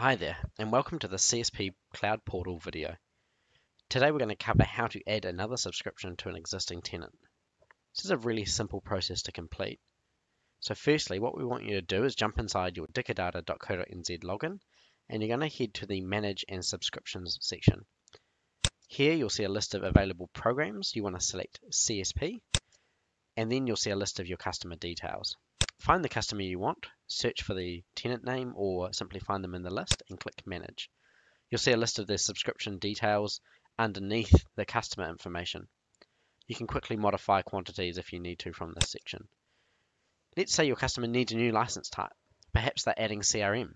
Hi there, and welcome to the CSP Cloud Portal video. Today we're going to cover how to add another subscription to an existing tenant. This is a really simple process to complete. So firstly, what we want you to do is jump inside your dickerdata.co.nz login, and you're going to head to the Manage and Subscriptions section. Here you'll see a list of available programs. You want to select CSP, and then you'll see a list of your customer details. Find the customer you want, search for the tenant name, or simply find them in the list and click Manage. You'll see a list of their subscription details underneath the customer information. You can quickly modify quantities if you need to from this section. Let's say your customer needs a new license type. Perhaps they're adding CRM.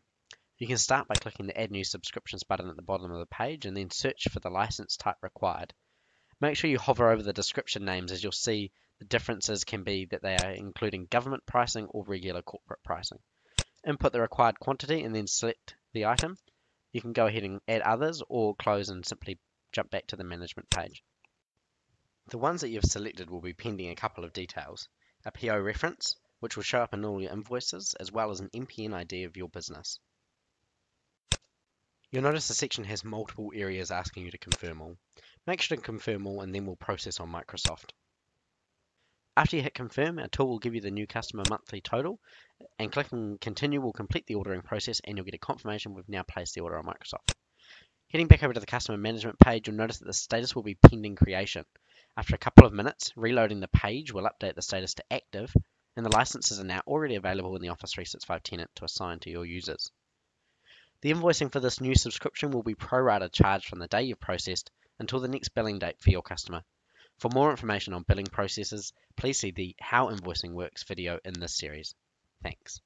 You can start by clicking the Add New Subscriptions button at the bottom of the page and then search for the license type required. Make sure you hover over the description names as you'll see the differences can be that they are including government pricing or regular corporate pricing. Input the required quantity and then select the item. You can go ahead and add others or close and simply jump back to the management page. The ones that you've selected will be pending a couple of details. A PO reference, which will show up in all your invoices, as well as an MPN ID of your business. You'll notice the section has multiple areas asking you to confirm all. Make sure to confirm all and then we'll process on Microsoft. After you hit confirm, our tool will give you the new customer monthly total and clicking continue will complete the ordering process and you'll get a confirmation we've now placed the order on Microsoft. Heading back over to the customer management page, you'll notice that the status will be pending creation. After a couple of minutes, reloading the page will update the status to active and the licenses are now already available in the Office 365 tenant to assign to your users. The invoicing for this new subscription will be pro rata charged from the day you've processed until the next billing date for your customer. For more information on billing processes, please see the How Invoicing Works video in this series. Thanks.